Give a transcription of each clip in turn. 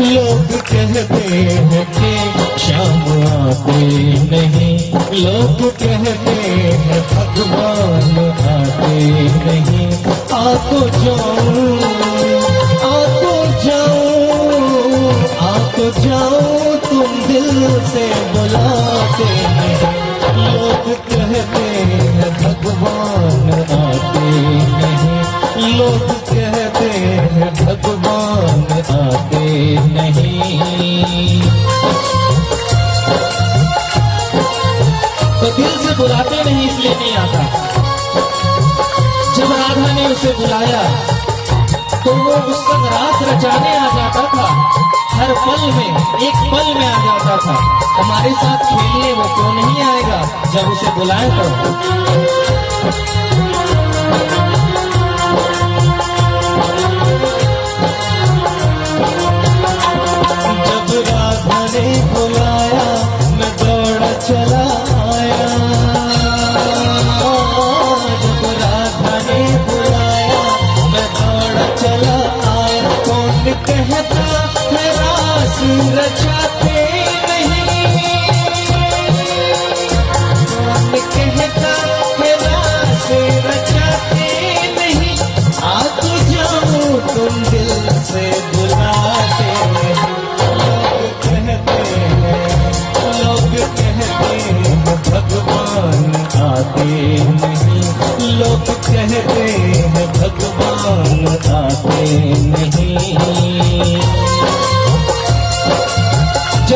कहते हैं कि शाम आते नहीं। लोग कहते हैं भगवान आते नहीं। आ तो जाओ आ तो जाओ आ तो जाओ तुम दिल से बुलाते हैं। लोग कहते हैं भगवान आते नहीं। लोग भगवान आते नहीं। तो दिल से बुलाते नहीं, इसलिए नहीं आता। जब राधा ने उसे बुलाया तो वो उस संग रात रचाने आ जाता था। हर पल में, एक पल में आ जाता था। हमारे साथ खेलने वो क्यों नहीं आएगा? जब उसे बुलाए तो। राधा बुलाया, मैं दौड़ा चला आया। जब राधा बुलाया, मैं दौड़ा चला आया। कहता है रचाते नहीं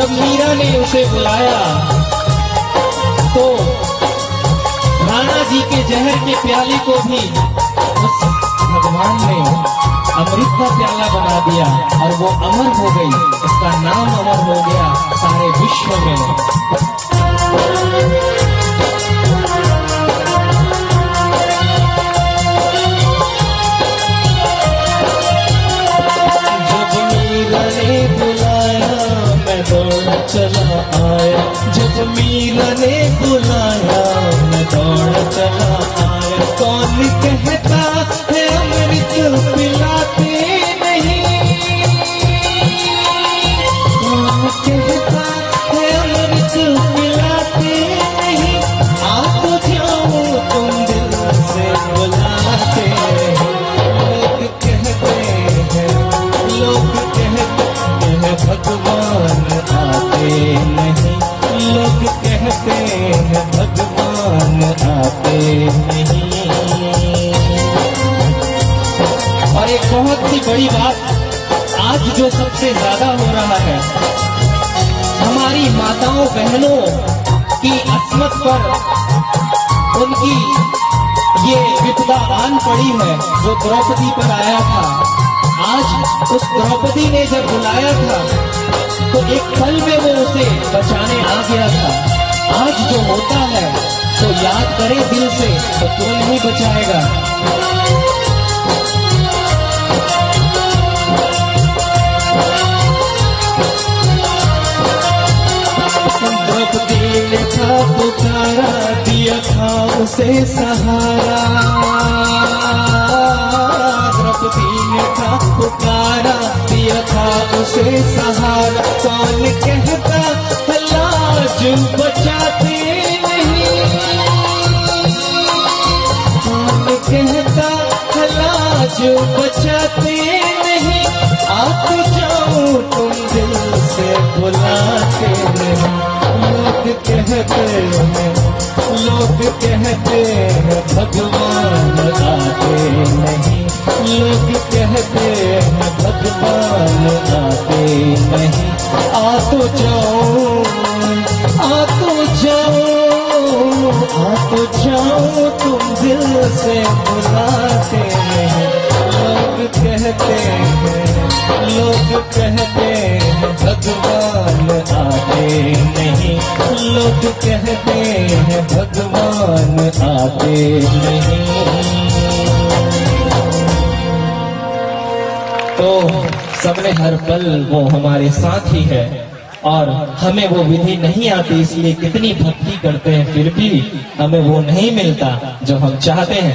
जब मीरा ने उसे बुलाया। तो राणा जी के जहर के प्याले को भी उस भगवान ने अमृत का प्याला बना दिया और वो अमर हो गई। उसका नाम अमर हो गया सारे विश्व में। चला आया बहुत ही बड़ी बात, आज जो सबसे ज़्यादा हो रहा है, हमारी माताओं बहनों की असमत पर उनकी ये विपदा आन पड़ी है, जो द्रौपदी पर आया था। आज उस द्रौपदी ने जब बुलाया था तो एक पल में वो उसे बचाने आ गया था। आज जो होता है तो याद करे दिल से तो कोई नहीं बचाएगा। ने पुकारा दिया था उसे सहारा। द्रौपदी ने था पुकारा, दिया था उसे सहारा। कौन कहता, लाज बचाते नहीं। कौन कहता, लाज बचाते नहीं। आप जाओ, तुम दिल से बुलाते नहीं। लोग कहते हैं, लोग कहते हैं, भगवान आते नहीं। लोग कहते हैं, भगवान आते नहीं। आ तो जाओ, आ तो जाओ, आ तो जाओ, तुम दिल से बुलाते नहीं लोग कहते हैं, लोग कहते लोग कहते हैं, भगवान आते नहीं। तो सबने हर पल वो हमारे साथ ही है और हमें वो विधि नहीं आती, इसलिए कितनी भक्ति करते हैं, फिर भी हमें वो नहीं मिलता जो हम चाहते हैं।